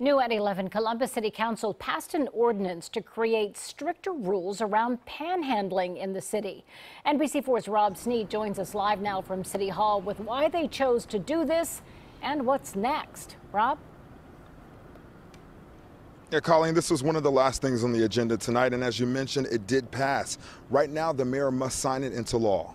New at 11, Columbus City Council passed an ordinance to create stricter rules around panhandling in the city. NBC4's Rob Sneed joins us live now from City Hall with why they chose to do this and what's next. Rob? Yeah, Colleen, this was one of the last things on the agenda tonight, and as you mentioned, it did pass. Right now, the mayor must sign it into law.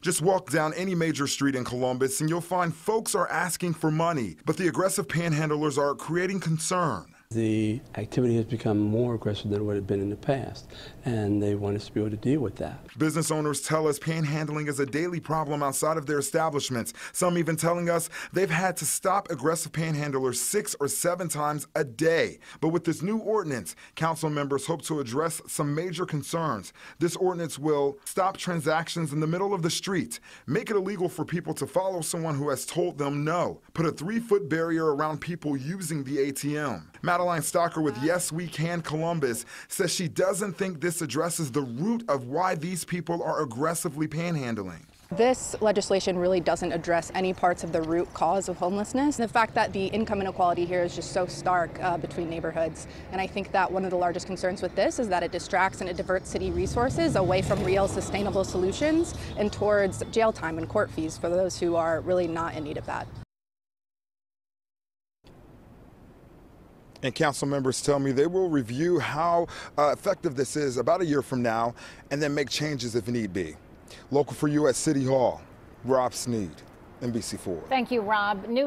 Just walk down any major street in Columbus and you'll find folks are asking for money, but the aggressive panhandlers are creating concern. The activity has become more aggressive than what it had been in the past, and they want us to be able to deal with that. Business owners tell us panhandling is a daily problem outside of their establishments. Some even telling us they've had to stop aggressive panhandlers six or seven times a day. But with this new ordinance, council members hope to address some major concerns. This ordinance will stop transactions in the middle of the street, make it illegal for people to follow someone who has told them no, put a three foot barrier around people using the ATM. Madeline Stocker with Yes We Can Columbus says she doesn't think this addresses the root of why these people are aggressively panhandling. This legislation really doesn't address any parts of the root cause of homelessness. The fact that the income inequality here is just so stark uh, between neighborhoods. And I think that one of the largest concerns with this is that it distracts and it diverts city resources away from real sustainable solutions and towards jail time and court fees for those who are really not in need of that. And council members tell me they will review how uh, effective this is about a year from now and then make changes if need be. Local for you at City Hall, Rob Sneed, NBC4. Thank you, Rob. New